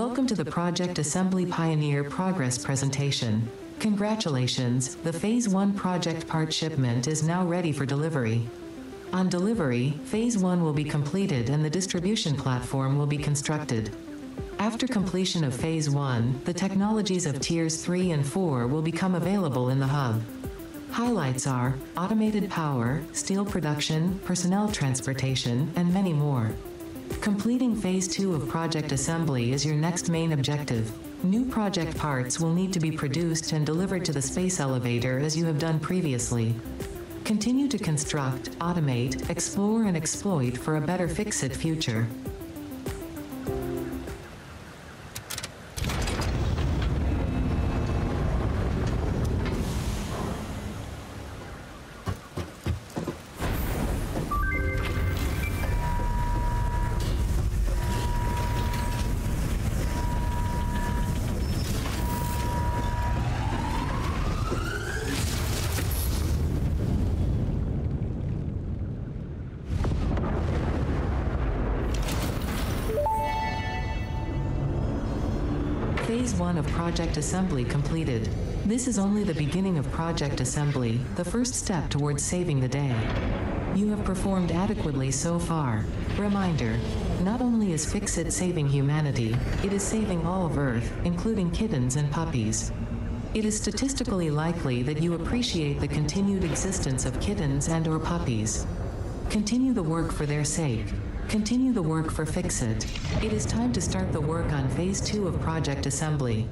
Welcome to the Project Assembly Pioneer Progress presentation. Congratulations, the Phase 1 project part shipment is now ready for delivery. On delivery, Phase 1 will be completed and the distribution platform will be constructed. After completion of Phase 1, the technologies of Tiers 3 and 4 will become available in the hub. Highlights are automated power, steel production, personnel transportation, and many more. Completing Phase 2 of project assembly is your next main objective. New project parts will need to be produced and delivered to the space elevator as you have done previously. Continue to construct, automate, explore, and exploit for a better FICSIT future. Phase 1 of Project Assembly completed. This is only the beginning of Project Assembly, the first step towards saving the day. You have performed adequately so far. Reminder not only is FICSIT saving humanity, it is saving all of Earth, including kittens and puppies. It is statistically likely that you appreciate the continued existence of kittens and or puppies. Continue the work for their sake. Continue the work for FICSIT. It is time to start the work on Phase 2 of Project Assembly.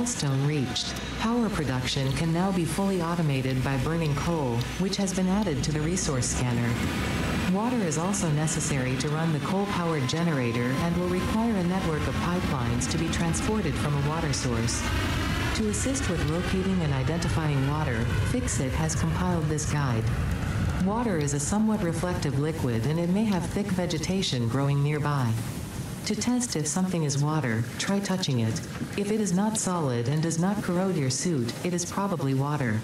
Milestone reached. Power production can now be fully automated by burning coal, which has been added to the resource scanner. Water is also necessary to run the coal-powered generator and will require a network of pipelines to be transported from a water source. To assist with locating and identifying water, FICSIT has compiled this guide. Water is a somewhat reflective liquid and it may have thick vegetation growing nearby. To test if something is water, try touching it. If it is not solid and does not corrode your suit, it is probably water.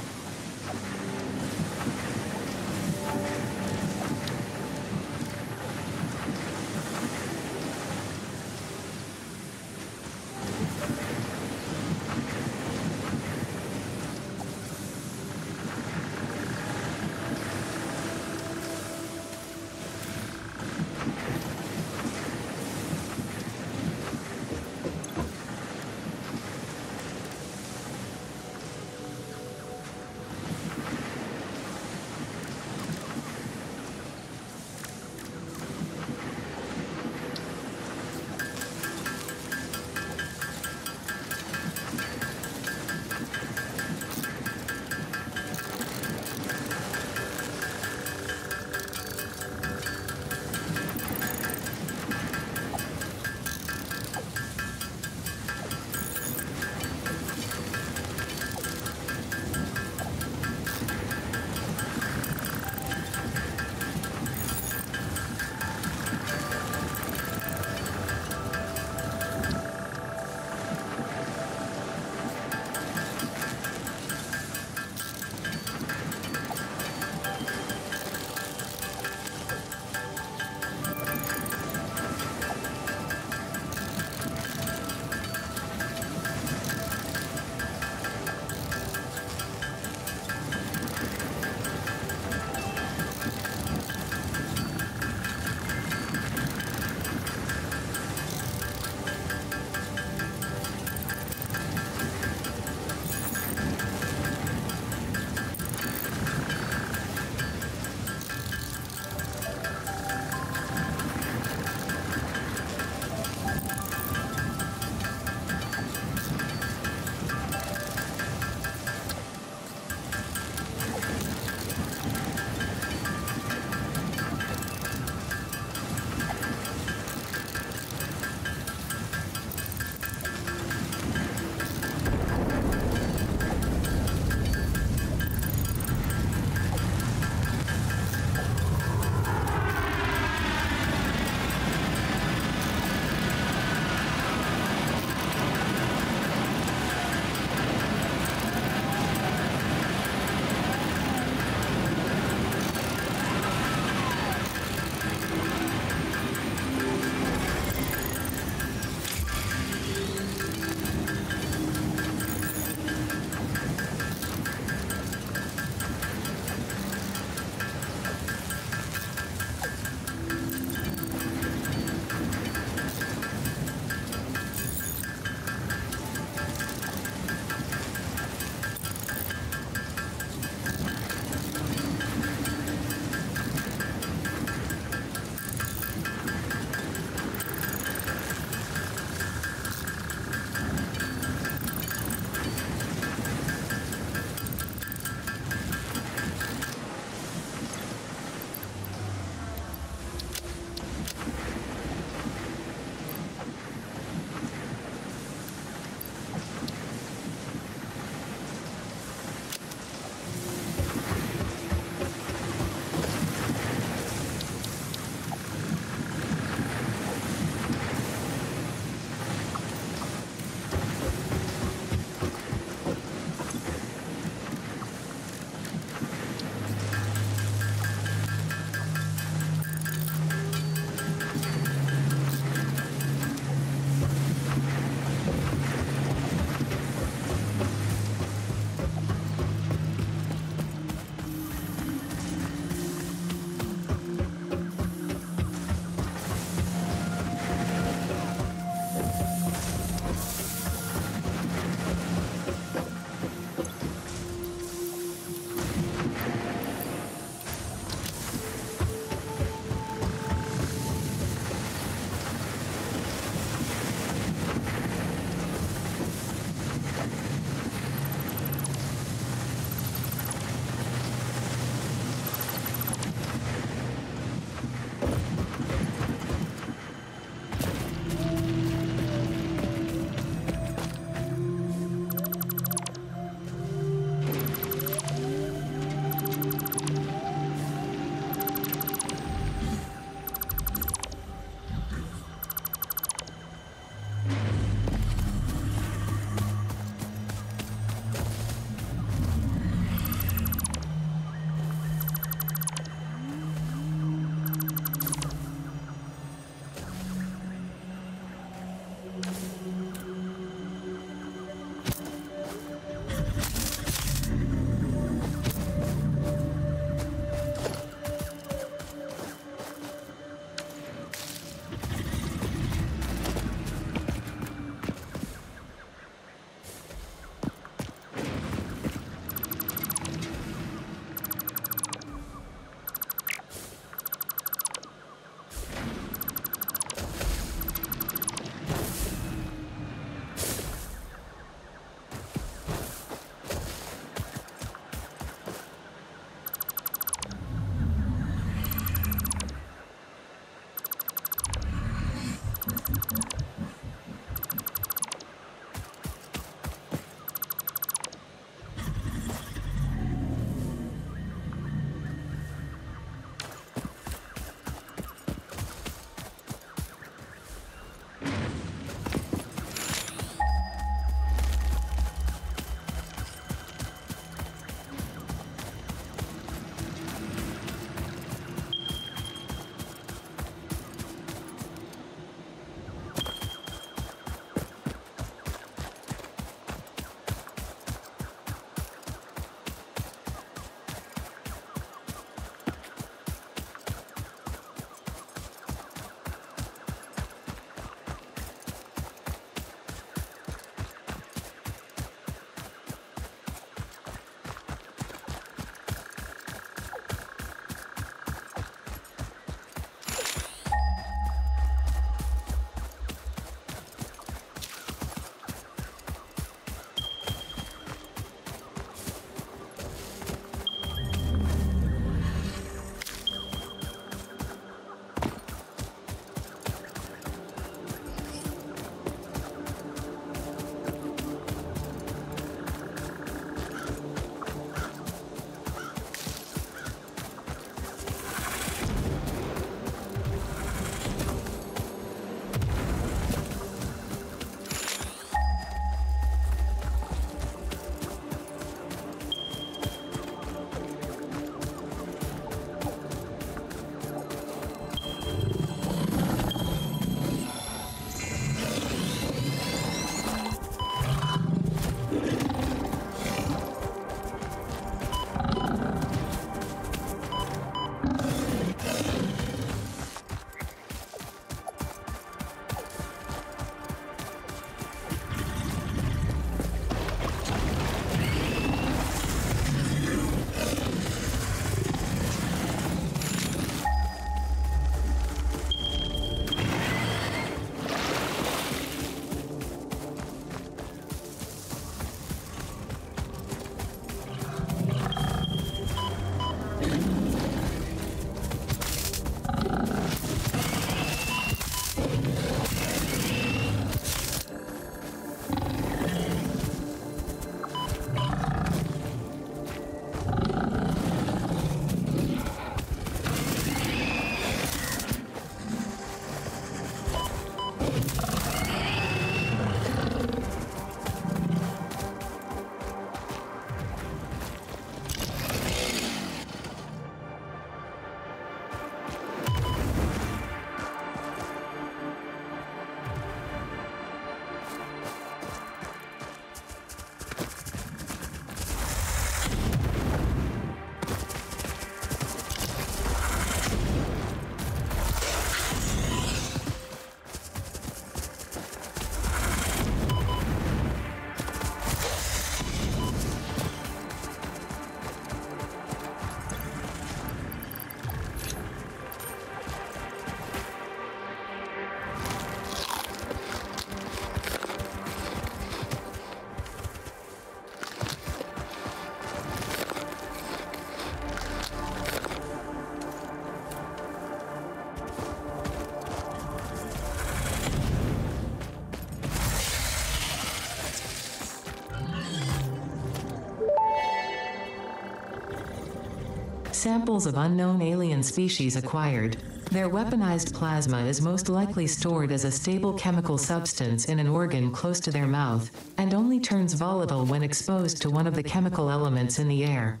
Samples of unknown alien species acquired. Their weaponized plasma is most likely stored as a stable chemical substance in an organ close to their mouth, and only turns volatile when exposed to one of the chemical elements in the air.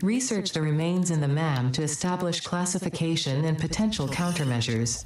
Research the remains in the MAM to establish classification and potential countermeasures.